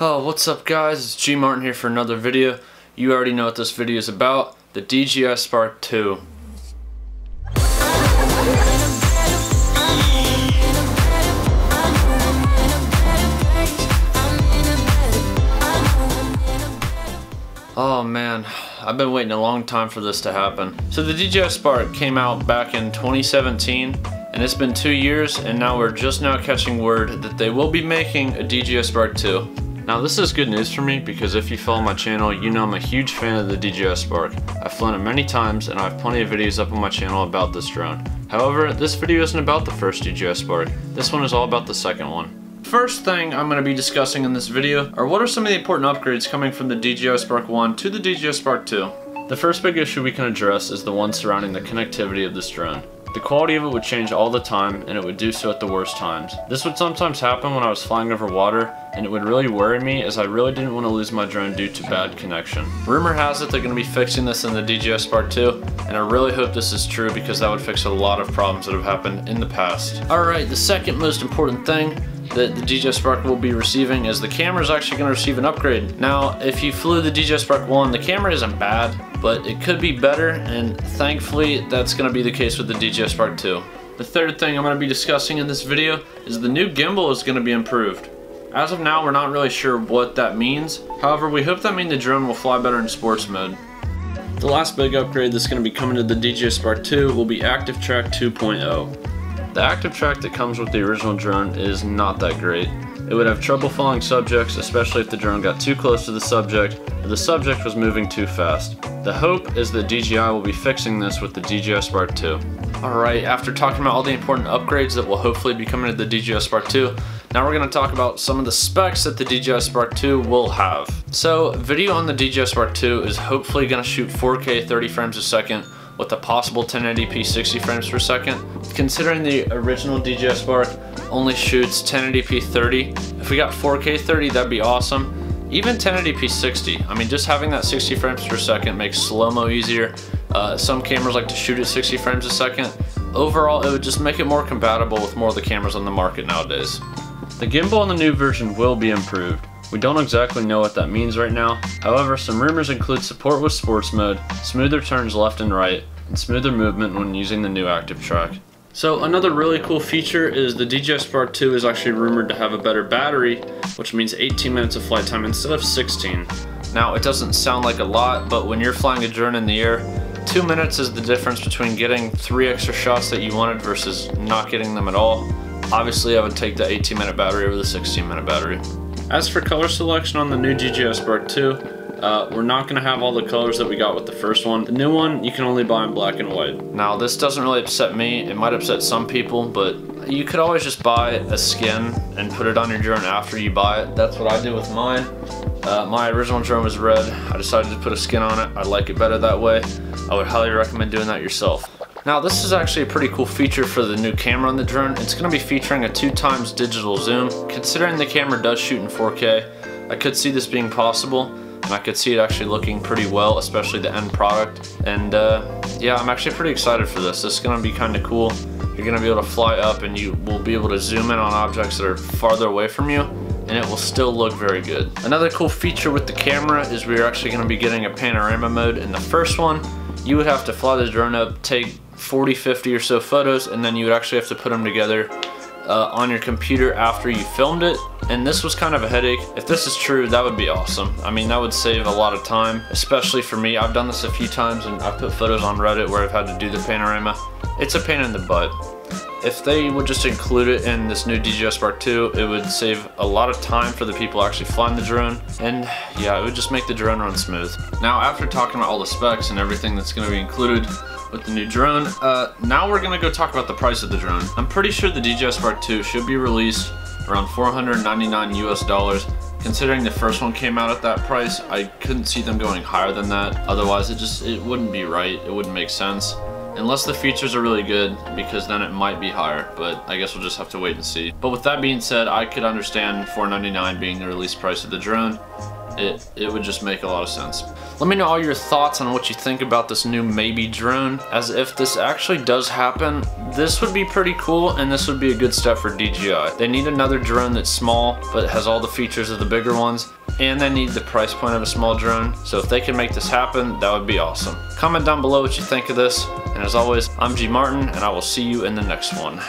Oh, what's up guys? It's G Martin here for another video. You already know what this video is about, the DJI Spark 2. Oh man, I've been waiting a long time for this to happen. So the DJI Spark came out back in 2017 and it's been two years and now we're just now catching word that they will be making a DJI Spark 2. Now this is good news for me because if you follow my channel, you know I'm a huge fan of the DJI Spark. I've flown it many times and I have plenty of videos up on my channel about this drone. However, this video isn't about the first DJI Spark. This one is all about the second one. First thing I'm going to be discussing in this video are what are some of the important upgrades coming from the DJI Spark 1 to the DJI Spark 2. The first big issue we can address is the one surrounding the connectivity of this drone. The quality of it would change all the time and it would do so at the worst times. This would sometimes happen when I was flying over water and it would really worry me as I really didn't want to lose my drone due to bad connection. Rumor has it they're going to be fixing this in the DJI Spark 2 and I really hope this is true because that would fix a lot of problems that have happened in the past. Alright, the second most important thing that the DJI Spark will be receiving is the camera is actually going to receive an upgrade. Now, if you flew the DJI Spark 1, the camera isn't bad, but it could be better, and thankfully that's going to be the case with the DJI Spark 2. The third thing I'm going to be discussing in this video is the new gimbal is going to be improved. As of now, we're not really sure what that means. However, we hope that means the drone will fly better in sports mode. The last big upgrade that's going to be coming to the DJI Spark 2 will be Active Track 2.0. The active track that comes with the original drone is not that great. It would have trouble following subjects, especially if the drone got too close to the subject or the subject was moving too fast. The hope is that DJI will be fixing this with the DJI Spark 2. Alright, after talking about all the important upgrades that will hopefully be coming to the DJI Spark 2, now we're going to talk about some of the specs that the DJI Spark 2 will have. So, video on the DJI Spark 2 is hopefully going to shoot 4K 30 frames a second with a possible 1080p 60 frames per second. Considering the original DJI Spark only shoots 1080p 30, if we got 4K 30 that'd be awesome. Even 1080p 60, I mean just having that 60 frames per second makes slow-mo easier. Uh, some cameras like to shoot at 60 frames a second. Overall, it would just make it more compatible with more of the cameras on the market nowadays. The gimbal in the new version will be improved. We don't exactly know what that means right now. However, some rumors include support with sports mode, smoother turns left and right, and smoother movement when using the new active track. So another really cool feature is the DJI Spark 2 is actually rumored to have a better battery, which means 18 minutes of flight time instead of 16. Now it doesn't sound like a lot, but when you're flying a drone in the air, two minutes is the difference between getting three extra shots that you wanted versus not getting them at all. Obviously I would take the 18 minute battery over the 16 minute battery. As for color selection on the new DJI Spark 2, uh, we're not going to have all the colors that we got with the first one. The new one, you can only buy in black and white. Now, this doesn't really upset me. It might upset some people, but you could always just buy a skin and put it on your drone after you buy it. That's what I did with mine. Uh, my original drone was red. I decided to put a skin on it. I like it better that way. I would highly recommend doing that yourself. Now this is actually a pretty cool feature for the new camera on the drone. It's going to be featuring a two times digital zoom. Considering the camera does shoot in 4K, I could see this being possible and I could see it actually looking pretty well, especially the end product. And uh, yeah, I'm actually pretty excited for this. This is going to be kind of cool. You're going to be able to fly up and you will be able to zoom in on objects that are farther away from you and it will still look very good. Another cool feature with the camera is we're actually going to be getting a panorama mode. In the first one, you would have to fly the drone up, take 40, 50 or so photos, and then you would actually have to put them together uh, on your computer after you filmed it. And this was kind of a headache. If this is true, that would be awesome. I mean, that would save a lot of time, especially for me. I've done this a few times and I've put photos on Reddit where I've had to do the panorama. It's a pain in the butt. If they would just include it in this new DJI Spark 2, it would save a lot of time for the people actually flying the drone, and yeah, it would just make the drone run smooth. Now, after talking about all the specs and everything that's going to be included, with the new drone. Uh, now we're gonna go talk about the price of the drone. I'm pretty sure the DJI Spark 2 should be released around 499 US dollars. Considering the first one came out at that price, I couldn't see them going higher than that. Otherwise, it just it wouldn't be right. It wouldn't make sense. Unless the features are really good, because then it might be higher, but I guess we'll just have to wait and see. But with that being said, I could understand 499 being the release price of the drone. It, it would just make a lot of sense. Let me know all your thoughts on what you think about this new maybe drone. As if this actually does happen, this would be pretty cool and this would be a good step for DJI. They need another drone that's small but has all the features of the bigger ones and they need the price point of a small drone. So if they can make this happen, that would be awesome. Comment down below what you think of this. And as always, I'm G Martin and I will see you in the next one.